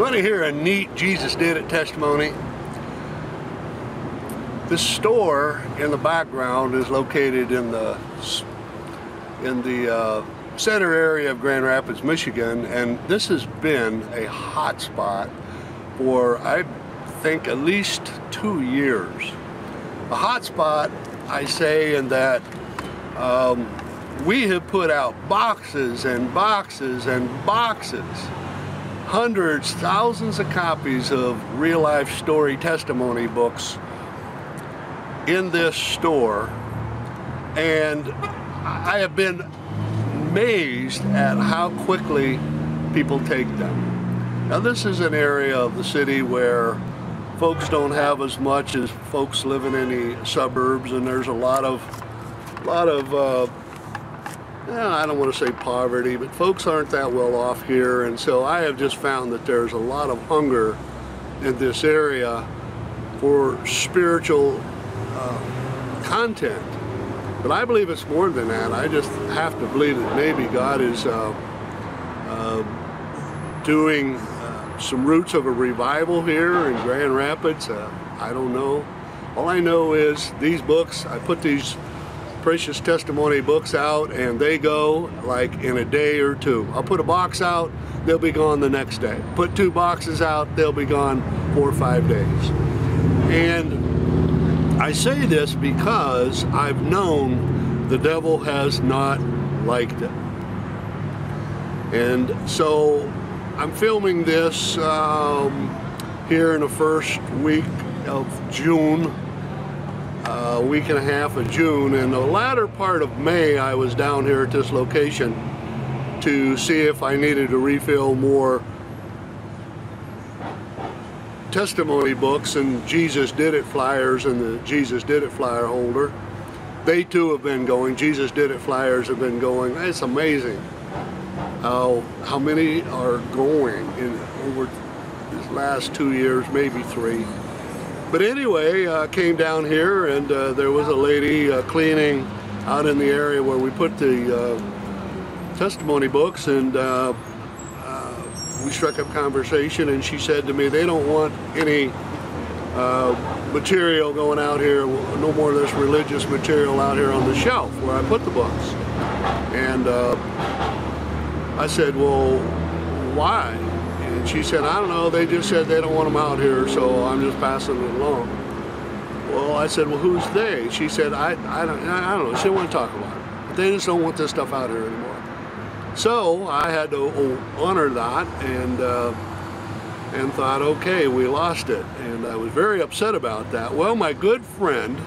You want to hear a neat Jesus did it testimony? This store in the background is located in the in the uh, center area of Grand Rapids, Michigan, and this has been a hot spot for I think at least two years. A hot spot, I say, in that um, we have put out boxes and boxes and boxes hundreds, thousands of copies of real life story testimony books in this store and I have been amazed at how quickly people take them. Now this is an area of the city where folks don't have as much as folks living in the suburbs and there's a lot of a lot of uh, I don't want to say poverty, but folks aren't that well off here, and so I have just found that there's a lot of hunger in this area for spiritual uh, content. But I believe it's more than that. I just have to believe that maybe God is uh, uh, doing some roots of a revival here in Grand Rapids. Uh, I don't know. All I know is these books, I put these precious testimony books out and they go like in a day or two. I'll put a box out, they'll be gone the next day. Put two boxes out, they'll be gone four or five days. And I say this because I've known the devil has not liked it. And so I'm filming this um, here in the first week of June a week and a half of June. And the latter part of May, I was down here at this location to see if I needed to refill more testimony books and Jesus Did It flyers and the Jesus Did It flyer holder. They too have been going. Jesus Did It flyers have been going. It's amazing how how many are going in over these last two years, maybe three. But anyway, uh, came down here and uh, there was a lady uh, cleaning out in the area where we put the uh, testimony books and uh, uh, we struck up conversation and she said to me they don't want any material going out here, no more of this religious material out here on the shelf where I put the books. And I said, well, why? And she said, I don't know, they just said they don't want them out here, so I'm just passing it along. Well, I said, well, who's they? She said, I, I, don't, I don't know, she didn't want to talk about it. They just don't want this stuff out here anymore. So I had to honor that and, uh, and thought, okay, we lost it. And I was very upset about that. Well, my good friend,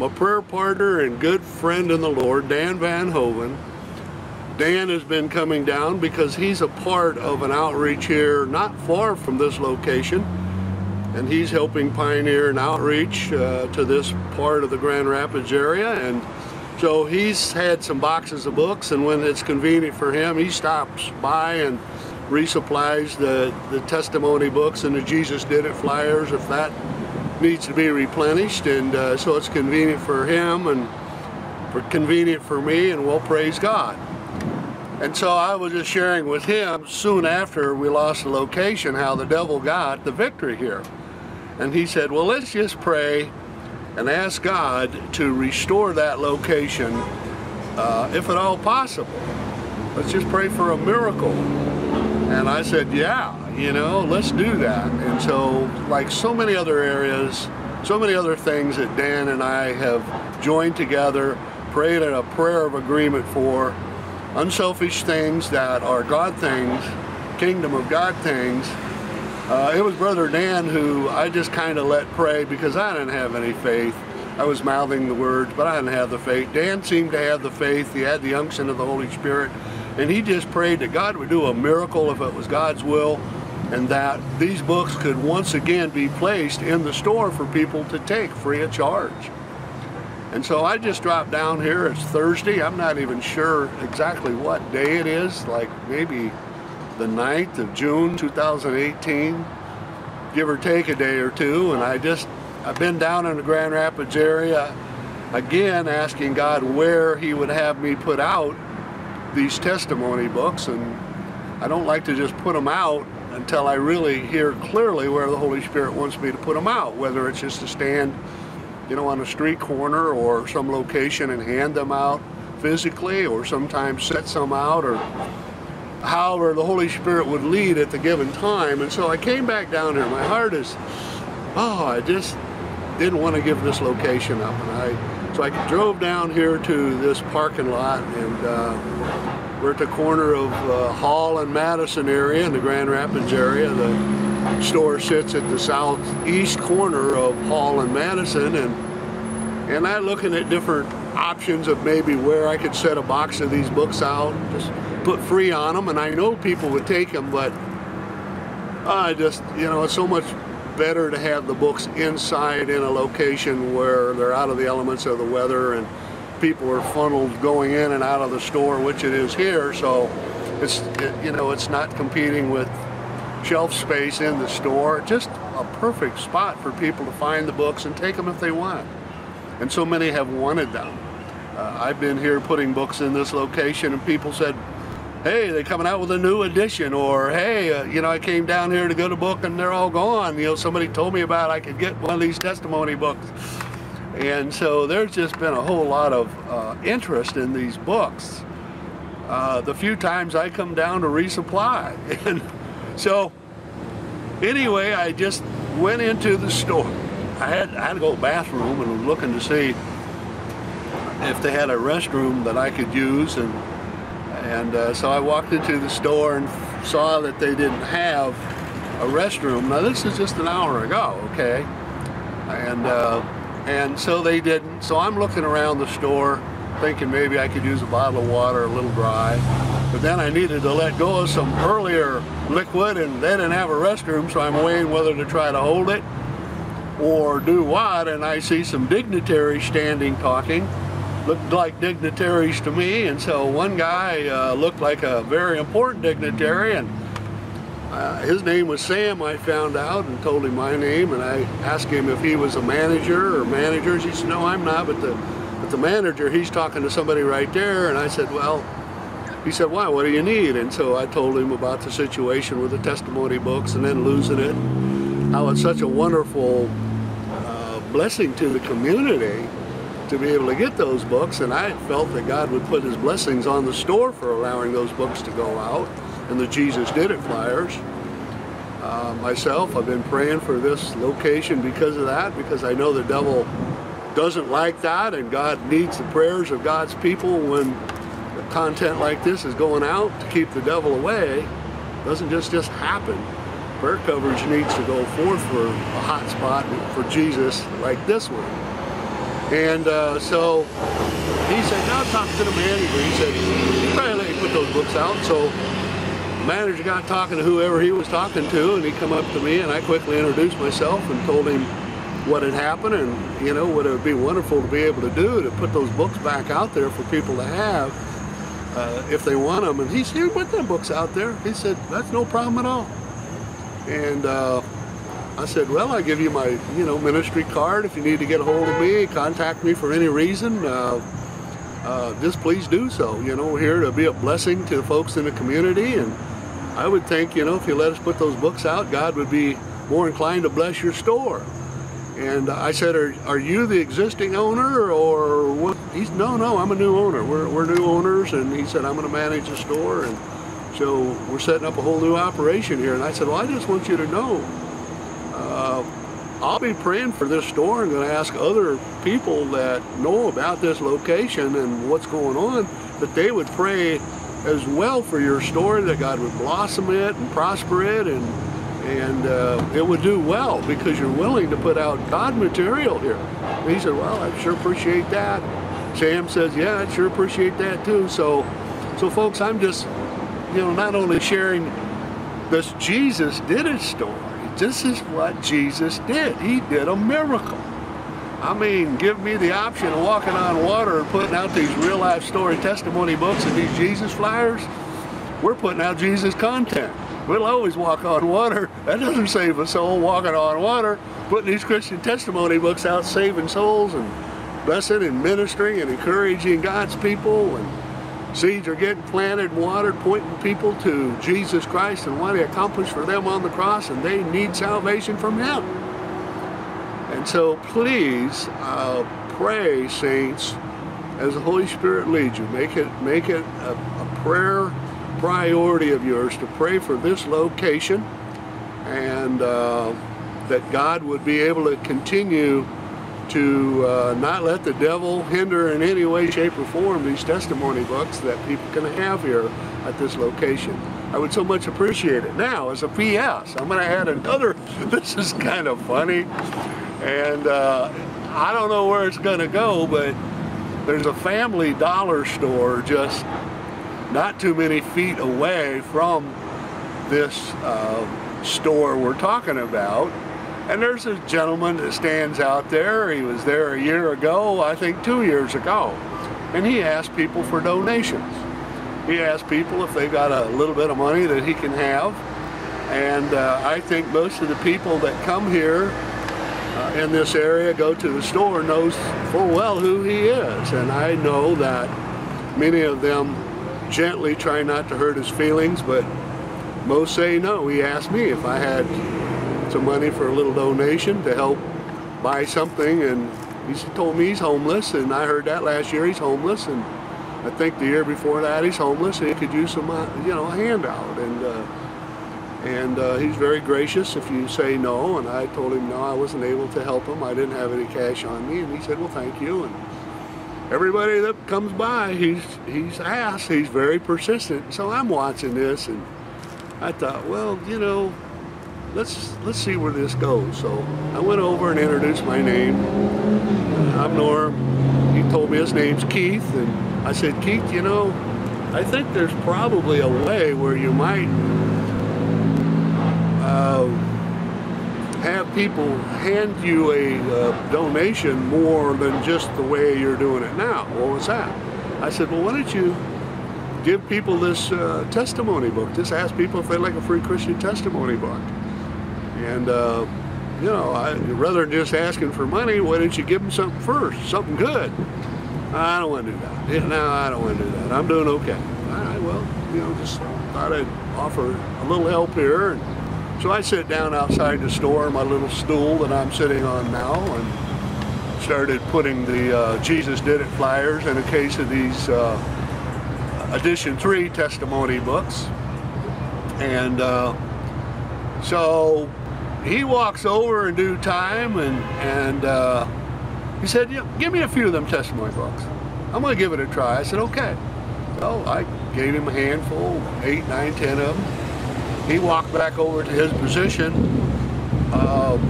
my prayer partner and good friend in the Lord, Dan Van Hoven, Dan has been coming down because he's a part of an outreach here not far from this location. And he's helping pioneer an outreach uh, to this part of the Grand Rapids area. And so he's had some boxes of books and when it's convenient for him he stops by and resupplies the, the testimony books and the Jesus Did It flyers if that needs to be replenished. And uh, so it's convenient for him and for convenient for me and we'll praise God. And so I was just sharing with him soon after we lost the location how the devil got the victory here. And he said, well, let's just pray and ask God to restore that location uh, if at all possible. Let's just pray for a miracle. And I said, yeah, you know, let's do that. And so, like so many other areas, so many other things that Dan and I have joined together, prayed in a prayer of agreement for, unselfish things that are God things, kingdom of God things. Uh, it was Brother Dan who I just kind of let pray because I didn't have any faith. I was mouthing the words, but I didn't have the faith. Dan seemed to have the faith. He had the unction of the Holy Spirit. And he just prayed that God would do a miracle if it was God's will and that these books could once again be placed in the store for people to take free of charge. And so I just dropped down here. It's Thursday. I'm not even sure exactly what day it is, like maybe the 9th of June 2018, give or take a day or two. And I just, I've been down in the Grand Rapids area again asking God where he would have me put out these testimony books. And I don't like to just put them out until I really hear clearly where the Holy Spirit wants me to put them out, whether it's just to stand, you know, on a street corner or some location and hand them out physically or sometimes set some out or however the Holy Spirit would lead at the given time. And so I came back down here. My heart is, oh, I just didn't want to give this location up. And I, so I drove down here to this parking lot and uh, we're at the corner of uh, Hall and Madison area in the Grand Rapids area. The store sits at the southeast corner of Hall and Madison and and I'm looking at different options of maybe where I could set a box of these books out, and just put free on them, and I know people would take them, but I just, you know, it's so much better to have the books inside in a location where they're out of the elements of the weather and people are funneled going in and out of the store, which it is here, so it's, it, you know, it's not competing with shelf space in the store. Just a perfect spot for people to find the books and take them if they want. And so many have wanted them. Uh, I've been here putting books in this location and people said, hey, they're coming out with a new edition or hey, uh, you know, I came down here to get a book and they're all gone. You know, somebody told me about I could get one of these testimony books. And so there's just been a whole lot of uh, interest in these books. Uh, the few times I come down to resupply. And so anyway, I just went into the store. I had, I had to go to the bathroom and was looking to see if they had a restroom that I could use and and uh, so I walked into the store and saw that they didn't have a restroom. Now this is just an hour ago, okay? And uh, and so they didn't. So I'm looking around the store thinking maybe I could use a bottle of water a little dry. But then I needed to let go of some earlier liquid and they didn't have a restroom so I'm weighing whether to try to hold it or do what and I see some dignitaries standing talking. Looked like dignitaries to me and so one guy uh, looked like a very important dignitary and uh, his name was Sam I found out and told him my name and I asked him if he was a manager or managers. He said no I'm not but the but the manager he's talking to somebody right there and I said well he said why? What do you need? And so I told him about the situation with the testimony books and then losing it. How it's such a wonderful uh, blessing to the community to be able to get those books and I felt that God would put his blessings on the store for allowing those books to go out and the Jesus Did It flyers. Uh, myself, I've been praying for this location because of that, because I know the devil doesn't like that and God needs the prayers of God's people when content like this is going out to keep the devil away. It doesn't just, just happen. Prayer coverage needs to go forth for a hot spot for Jesus like this one. And uh, so he said, now talk to the manager. He said, probably let you put those books out. So manager got talking to whoever he was talking to, and he come up to me, and I quickly introduced myself and told him what had happened and, you know, what it would be wonderful to be able to do to put those books back out there for people to have uh, if they want them. And he said, put them books out there. He said, that's no problem at all. And uh, I said, well, I give you my, you know, ministry card. If you need to get a hold of me, contact me for any reason. Uh, uh, just please do so. You know, we're here to be a blessing to the folks in the community. And I would think, you know, if you let us put those books out, God would be more inclined to bless your store. And I said, are, are you the existing owner or what? He's, no, no, I'm a new owner. We're, we're new owners. And he said, I'm going to manage the store. And so we're setting up a whole new operation here. And I said, well, I just want you to know uh, I'll be praying for this store and going to ask other people that know about this location and what's going on that they would pray as well for your store that God would blossom it and prosper it and and uh, it would do well because you're willing to put out God material here. And he said, well, I sure appreciate that. Sam says, yeah, I sure appreciate that too. So, so folks, I'm just, you know, not only sharing this Jesus did it story, this is what Jesus did. He did a miracle. I mean, give me the option of walking on water and putting out these real life story testimony books and these Jesus flyers. We're putting out Jesus content. We'll always walk on water. That doesn't save a soul walking on water. Putting these Christian testimony books out, saving souls and blessing and ministering and encouraging God's people. And seeds are getting planted watered, pointing people to Jesus Christ and what He accomplished for them on the cross, and they need salvation from Him. And so please uh, pray, saints, as the Holy Spirit leads you. Make it, make it a, a prayer priority of yours to pray for this location and uh, that God would be able to continue to uh, not let the devil hinder in any way, shape, or form these testimony books that people can have here at this location. I would so much appreciate it. Now, as a PS, I'm going to add another, this is kind of funny, and uh, I don't know where it's going to go, but there's a family dollar store just not too many feet away from this uh, store we're talking about. And there's a gentleman that stands out there. He was there a year ago, I think two years ago. And he asked people for donations. He asked people if they got a little bit of money that he can have. And uh, I think most of the people that come here uh, in this area, go to the store, knows full well who he is. And I know that many of them gently try not to hurt his feelings, but most say no. He asked me if I had some money for a little donation to help buy something and he told me he's homeless and I heard that last year he's homeless and I think the year before that he's homeless and he could use some uh, you know a handout and uh, and uh, he's very gracious if you say no and I told him no I wasn't able to help him I didn't have any cash on me and he said well thank you and everybody that comes by he's he's asked he's very persistent so I'm watching this and I thought well you know let's let's see where this goes. So I went over and introduced my name. I'm Norm. He told me his name's Keith, and I said, Keith, you know, I think there's probably a way where you might uh, have people hand you a uh, donation more than just the way you're doing it now. What was that? I said, well, why don't you give people this uh, testimony book. Just ask people if they like a free Christian testimony book. And, uh, you know, I, rather than just asking for money, why don't you give them something first, something good? I don't want to do that. No, I don't want to do that. I'm doing okay. All right, well, you know, just thought I'd offer a little help here. And so I sit down outside the store, my little stool that I'm sitting on now, and started putting the uh, Jesus Did It flyers in a case of these uh, edition three testimony books. And uh, so he walks over in due time and, and uh, he said, yeah, give me a few of them testimony books. I'm going to give it a try. I said, okay. So I gave him a handful, eight, nine, ten of them. He walked back over to his position. Um,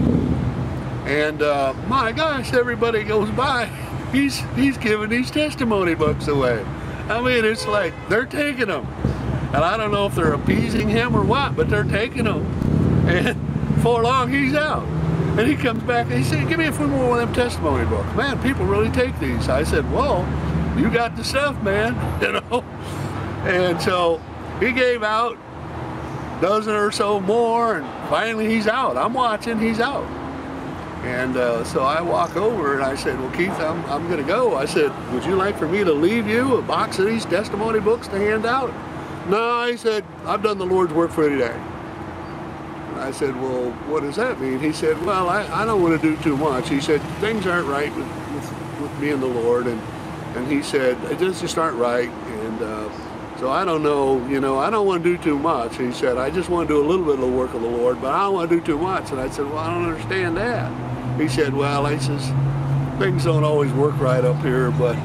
and uh, my gosh, everybody goes by. He's, he's giving these testimony books away. I mean, it's like they're taking them. And I don't know if they're appeasing him or what, but they're taking them. And before long, he's out. And he comes back and he said, give me a few more of them testimony books. Man, people really take these. I said, well, you got the stuff, man, you know. And so he gave out a dozen or so more, and finally he's out. I'm watching, he's out. And uh, so I walk over and I said, well, Keith, I'm, I'm going to go. I said, would you like for me to leave you a box of these testimony books to hand out? No, he said, I've done the Lord's work for today. I said, well, what does that mean? He said, well, I, I don't want to do too much. He said, things aren't right with, with, with me and the Lord. And, and he said, it just aren't right. And uh, so I don't know, you know, I don't want to do too much. He said, I just want to do a little bit of the work of the Lord, but I don't want to do too much. And I said, well, I don't understand that. He said, well, he says, things don't always work right up here, but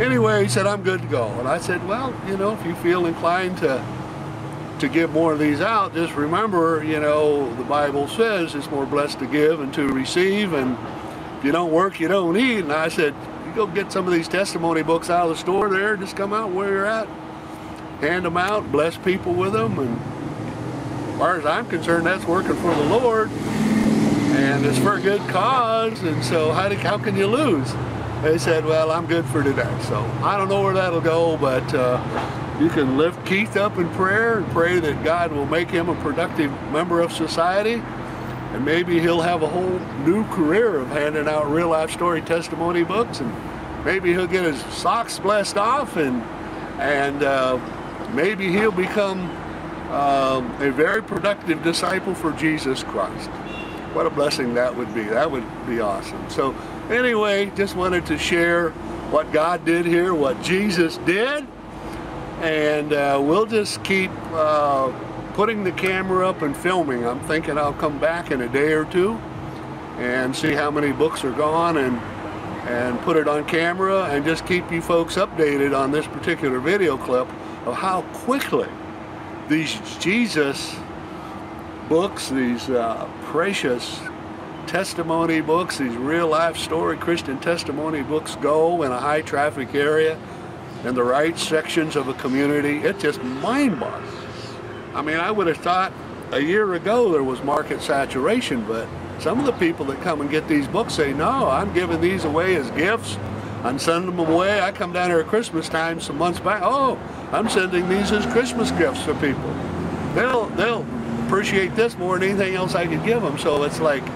anyway, he said, I'm good to go. And I said, well, you know, if you feel inclined to to give more of these out, just remember, you know, the Bible says it's more blessed to give and to receive, and if you don't work, you don't eat. And I said, you go get some of these testimony books out of the store there, just come out where you're at, hand them out, bless people with them, and as far as I'm concerned, that's working for the Lord, and it's for a good cause, and so how, do, how can you lose? They said, well, I'm good for today. So I don't know where that'll go, but uh, you can lift Keith up in prayer and pray that God will make him a productive member of society. And maybe he'll have a whole new career of handing out real life story testimony books. And maybe he'll get his socks blessed off and and uh, maybe he'll become um, a very productive disciple for Jesus Christ. What a blessing that would be. That would be awesome. So anyway, just wanted to share what God did here, what Jesus did, and uh, we'll just keep uh, putting the camera up and filming. I'm thinking I'll come back in a day or two and see how many books are gone and and put it on camera and just keep you folks updated on this particular video clip of how quickly these Jesus books, these uh, precious testimony books, these real life story Christian testimony books go in a high traffic area in the right sections of a community. It's just mind boggling. I mean, I would have thought a year ago there was market saturation, but some of the people that come and get these books say, no, I'm giving these away as gifts. I'm sending them away. I come down here at Christmas time some months back. Oh, I'm sending these as Christmas gifts to people. They'll, they'll appreciate this more than anything else I could give them. So it's like,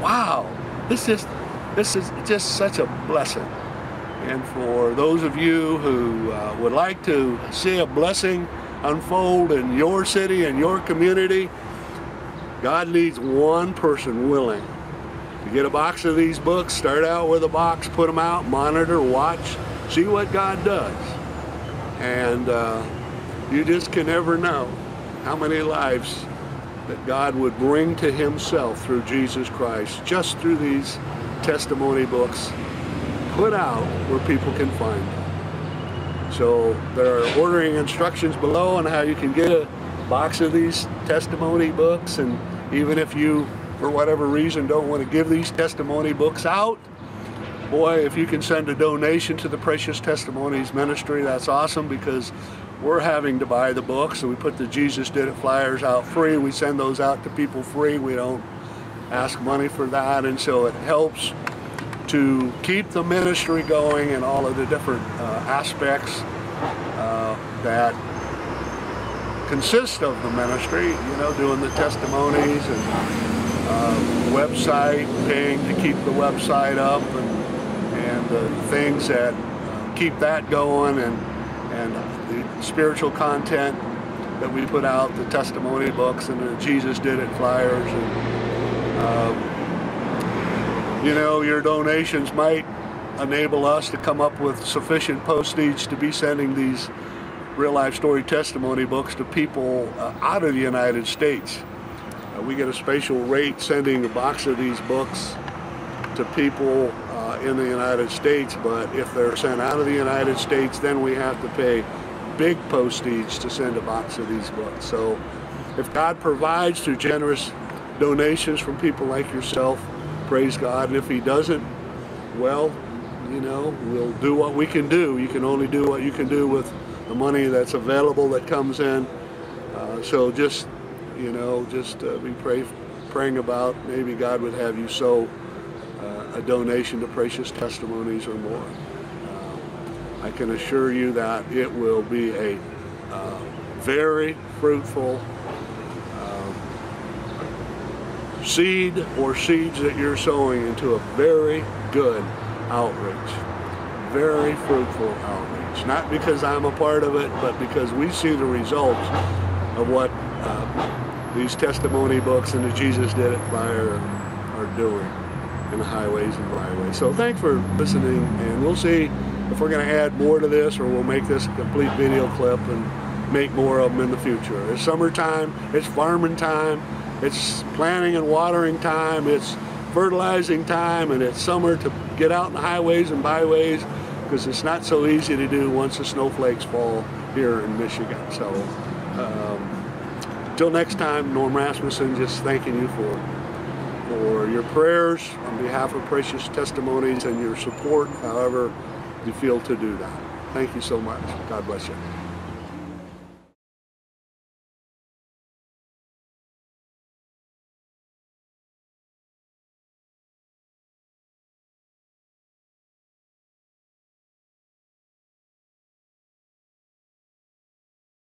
wow, this is, this is just such a blessing. And for those of you who uh, would like to see a blessing unfold in your city and your community, God needs one person willing to get a box of these books, start out with a box, put them out, monitor, watch, see what God does. And uh, you just can never know how many lives that God would bring to himself through Jesus Christ, just through these testimony books put out where people can find them. So there are ordering instructions below on how you can get a box of these testimony books and even if you, for whatever reason, don't want to give these testimony books out, boy, if you can send a donation to the Precious Testimonies Ministry, that's awesome because we're having to buy the books and we put the Jesus Did It flyers out free. We send those out to people free. We don't ask money for that and so it helps to keep the ministry going and all of the different uh, aspects uh, that consist of the ministry, you know, doing the testimonies and uh, website, paying to keep the website up and, and the things that uh, keep that going and, and the spiritual content that we put out, the testimony books and the Jesus Did It flyers. And, you know, your donations might enable us to come up with sufficient postage to be sending these real life story testimony books to people uh, out of the United States. Uh, we get a special rate sending a box of these books to people uh, in the United States, but if they're sent out of the United States, then we have to pay big postage to send a box of these books. So if God provides through generous donations from people like yourself, praise God. And if he doesn't, well, you know, we'll do what we can do. You can only do what you can do with the money that's available that comes in. Uh, so just, you know, just uh, be pray, praying about maybe God would have you sow uh, a donation to Precious Testimonies or more. Uh, I can assure you that it will be a uh, very fruitful uh, seed or seeds that you're sowing into a very good outreach. Very fruitful outreach. Not because I'm a part of it, but because we see the results of what uh, these testimony books and the Jesus Did It flyer are doing in the highways and byways. So thanks for listening, and we'll see if we're going to add more to this or we'll make this a complete video clip and make more of them in the future. It's summertime, it's farming time, it's planting and watering time, it's fertilizing time, and it's summer to get out in the highways and byways because it's not so easy to do once the snowflakes fall here in Michigan. So um, until next time, Norm Rasmussen just thanking you for for your prayers on behalf of Precious Testimonies and your support, however you feel to do that. Thank you so much. God bless you.